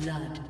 Blood.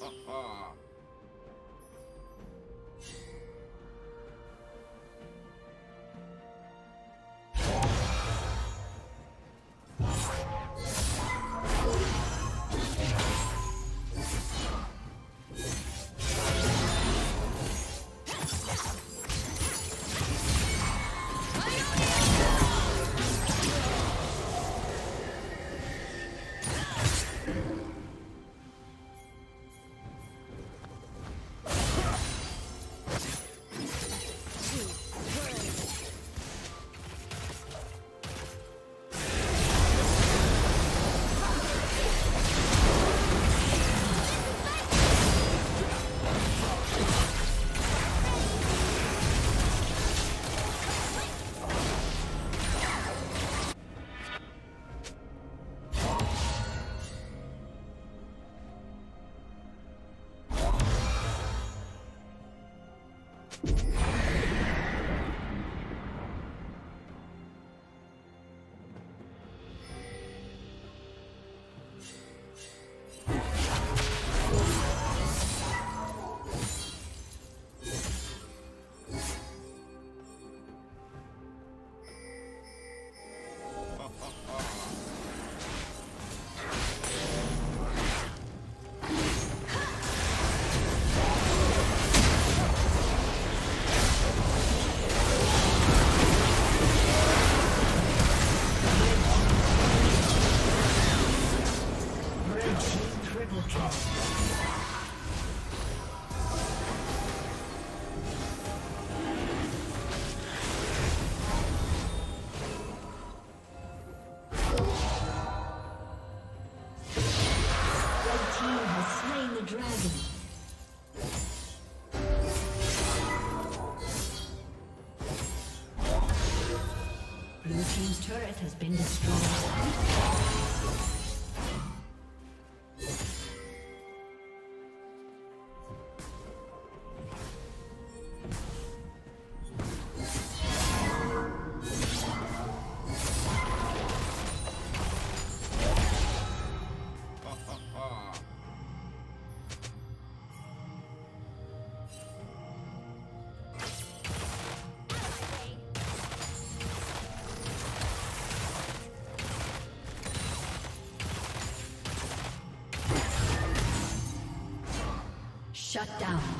ha ha. Shut down.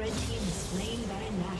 Red team is slain by Nash.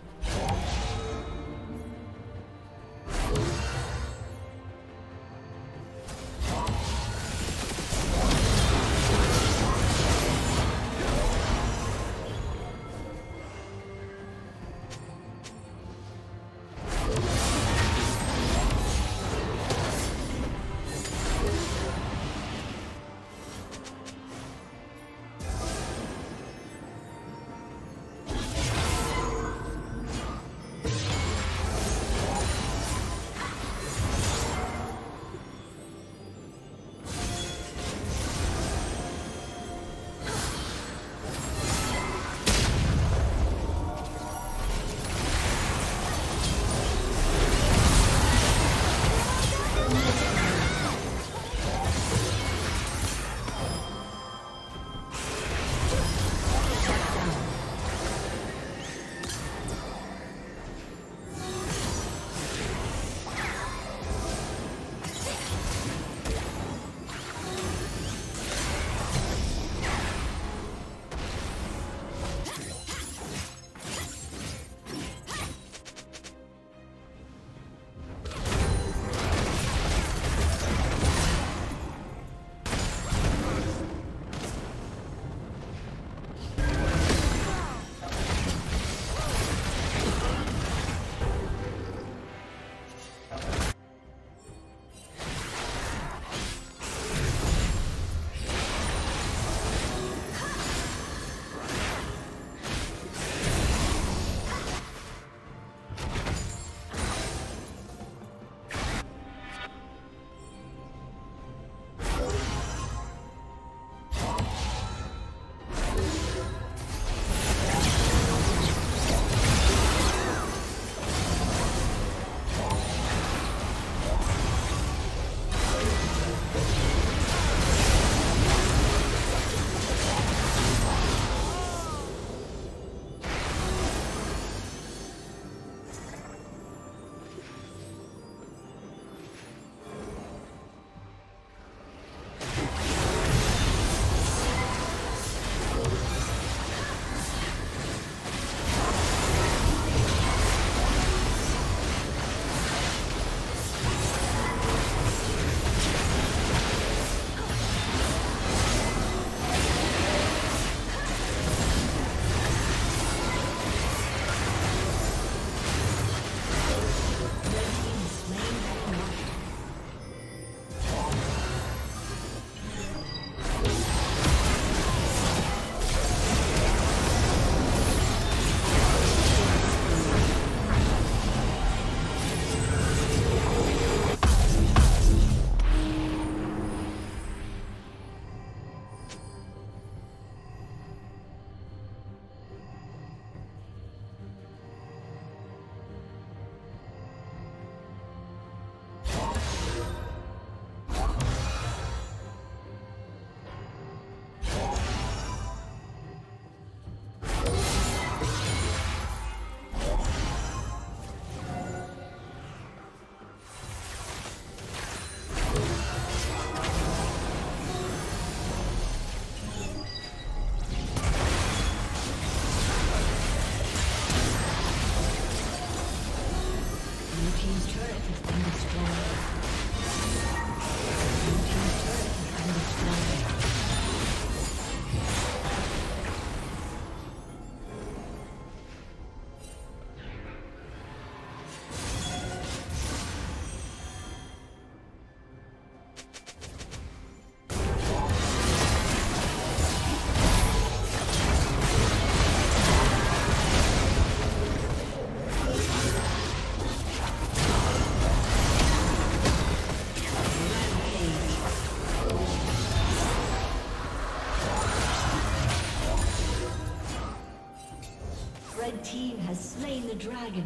Dragon.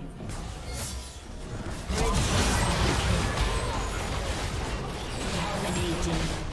Dominating. Blue team's turret